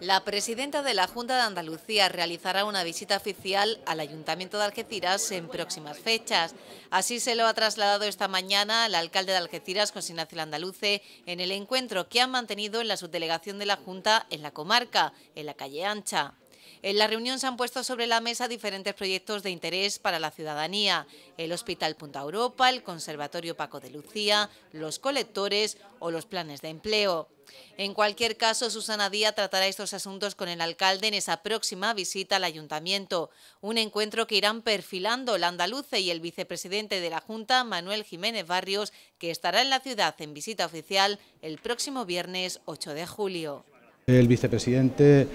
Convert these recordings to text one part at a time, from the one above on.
La presidenta de la Junta de Andalucía realizará una visita oficial al Ayuntamiento de Algeciras en próximas fechas. Así se lo ha trasladado esta mañana el alcalde de Algeciras, José Ignacio Andaluce, en el encuentro que han mantenido en la subdelegación de la Junta en la comarca, en la calle Ancha. En la reunión se han puesto sobre la mesa diferentes proyectos de interés para la ciudadanía, el Hospital Punta Europa, el Conservatorio Paco de Lucía, los colectores o los planes de empleo. En cualquier caso, Susana Díaz tratará estos asuntos con el alcalde en esa próxima visita al ayuntamiento, un encuentro que irán perfilando el andaluce y el vicepresidente de la Junta, Manuel Jiménez Barrios, que estará en la ciudad en visita oficial el próximo viernes 8 de julio. El vicepresidente eh,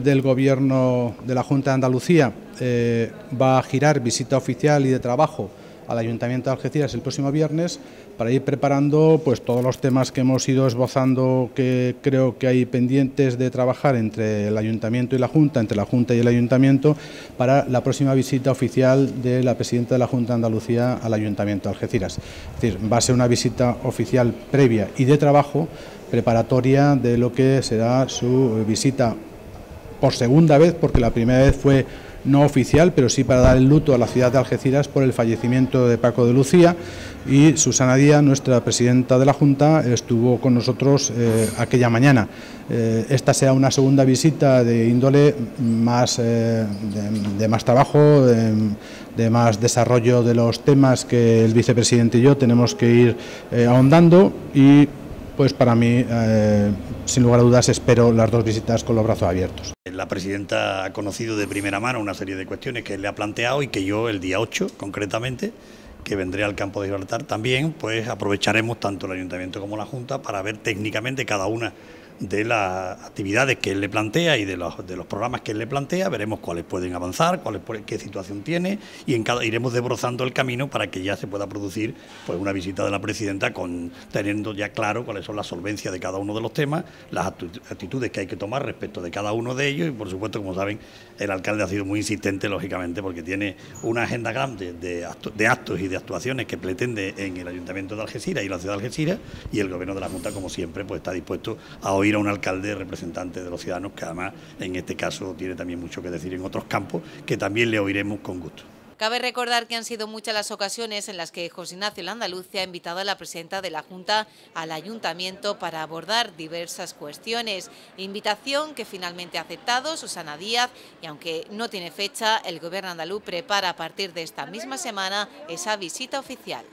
del Gobierno de la Junta de Andalucía eh, va a girar visita oficial y de trabajo al Ayuntamiento de Algeciras el próximo viernes para ir preparando pues todos los temas que hemos ido esbozando que creo que hay pendientes de trabajar entre el Ayuntamiento y la Junta, entre la Junta y el Ayuntamiento para la próxima visita oficial de la presidenta de la Junta de Andalucía al Ayuntamiento de Algeciras. Es decir, va a ser una visita oficial previa y de trabajo preparatoria de lo que será su visita por segunda vez, porque la primera vez fue no oficial, pero sí para dar el luto a la ciudad de Algeciras por el fallecimiento de Paco de Lucía y Susana Díaz, nuestra presidenta de la Junta, estuvo con nosotros eh, aquella mañana. Eh, esta será una segunda visita de índole más, eh, de, más trabajo, de, más desarrollo de los temas que el vicepresidente y yo tenemos que ir ahondando y pues para mí, sin lugar a dudas, espero las dos visitas con los brazos abiertos. La presidenta ha conocido de primera mano una serie de cuestiones que le ha planteado y que yo el día 8 concretamente que vendré al campo de Gibraltar también, pues aprovecharemos tanto el ayuntamiento como la Junta para ver técnicamente cada una de las actividades que él le plantea y de los, de los programas que él le plantea, veremos cuáles pueden avanzar, cuáles, qué situación tiene y en cada, iremos desbrozando el camino para que ya se pueda producir pues, una visita de la presidenta con, teniendo ya claro cuáles son las solvencias de cada uno de los temas, las actitudes que hay que tomar respecto de cada uno de ellos y por supuesto, como saben, el alcalde ha sido muy insistente, lógicamente, porque tiene una agenda grande de, de actos y de actuaciones que pretende en el Ayuntamiento de Algeciras y la ciudad de Algeciras y el Gobierno de la Junta, como siempre, pues está dispuesto a oír a un alcalde representante de los ciudadanos, que además en este caso tiene también mucho que decir en otros campos, que también le oiremos con gusto. Cabe recordar que han sido muchas las ocasiones en las que José Ignacio Landaluce ha invitado a la presidenta de la Junta al Ayuntamiento para abordar diversas cuestiones. Invitación que finalmente ha aceptado Susana Díaz y aunque no tiene fecha, el Gobierno andaluz prepara a partir de esta misma semana esa visita oficial.